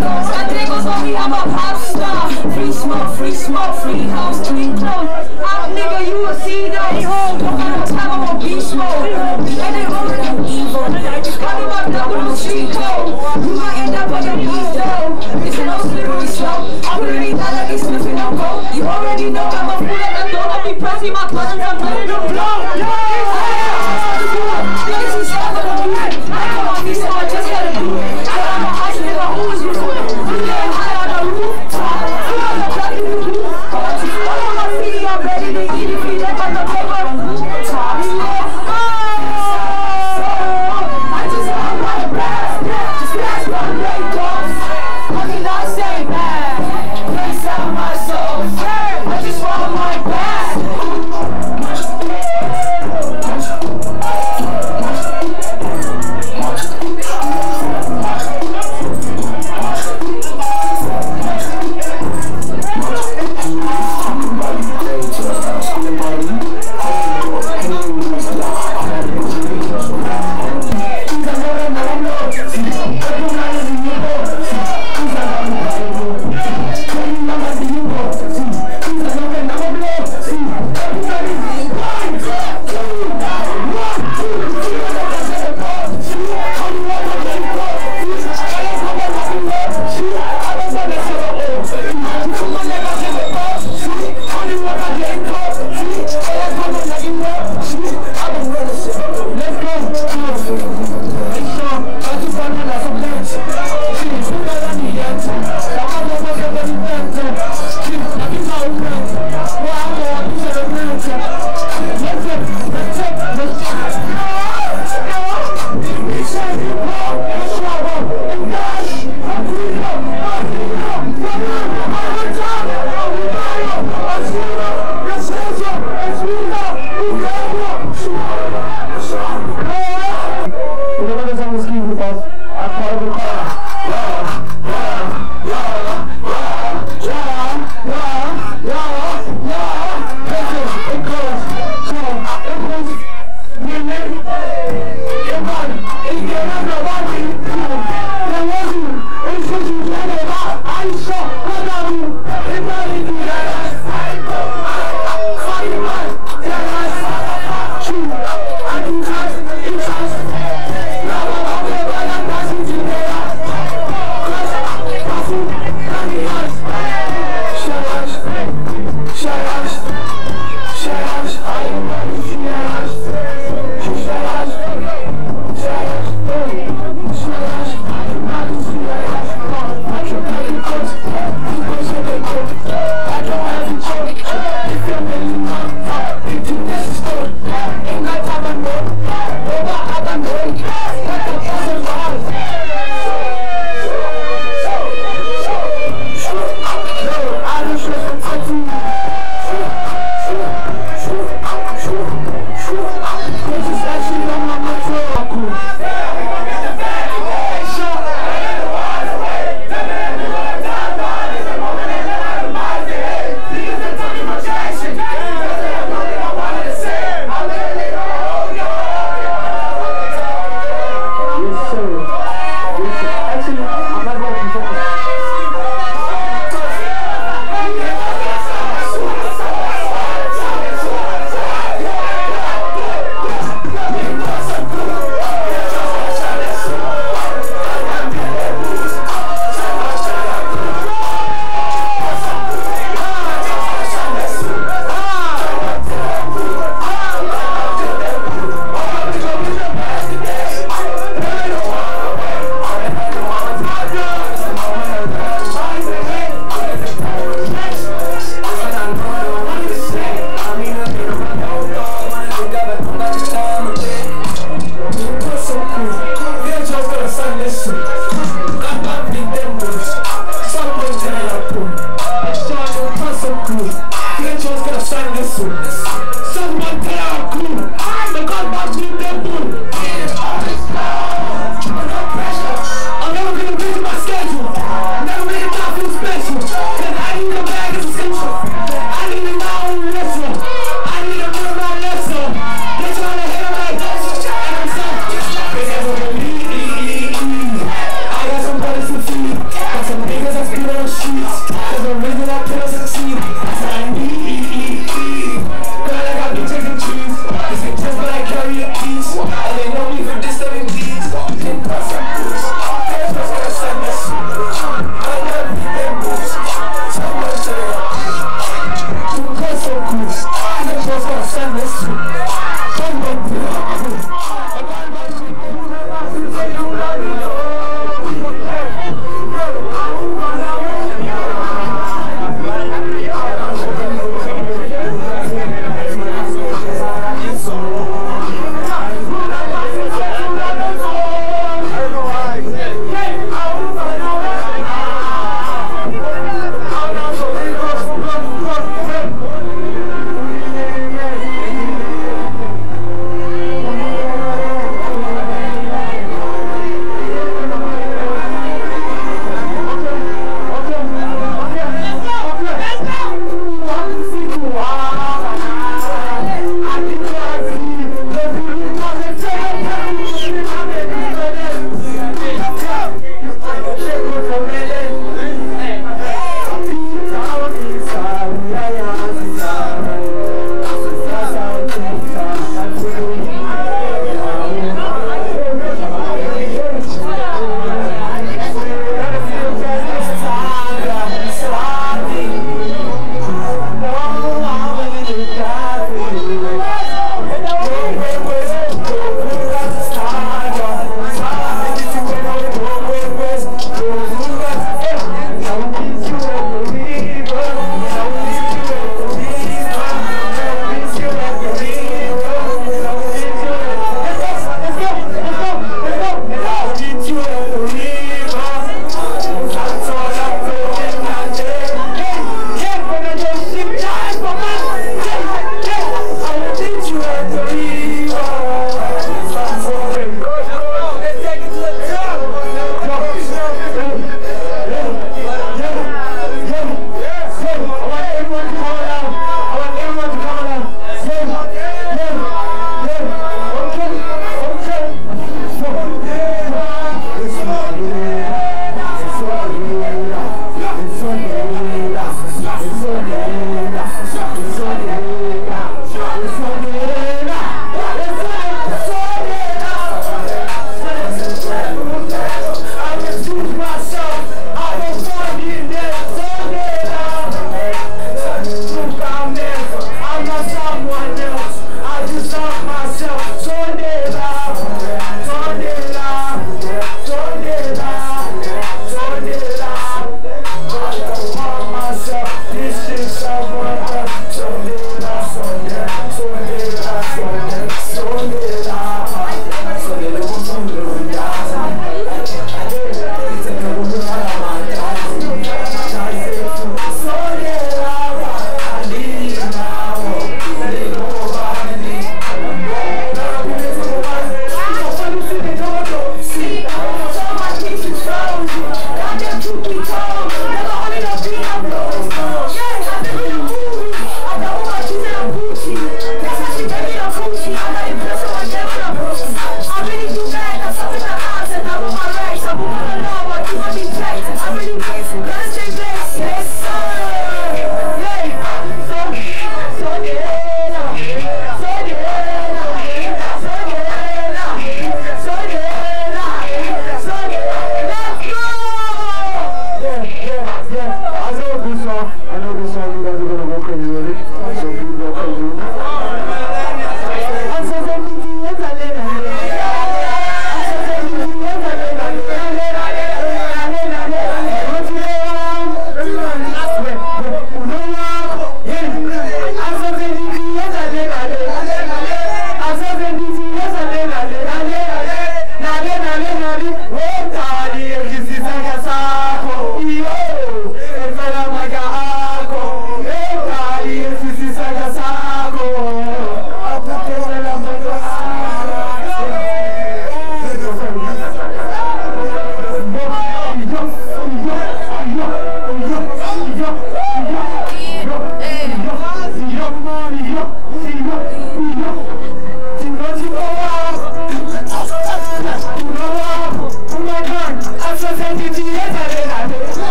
Got niggas on me, I'm a pop star. Free smoke, free smoke, free house, clean clothes. Ah, out, nigga, you a see those. Don't got no time, I'm on beast mode. And they rolling up evil. I my double no street code. You might end up on your knees though. It's no slippery slope. I'm really not like it's sniffing on gold. You already know I'm a fool at the door. I be pressing my buttons, I'm letting them blow. Yeah.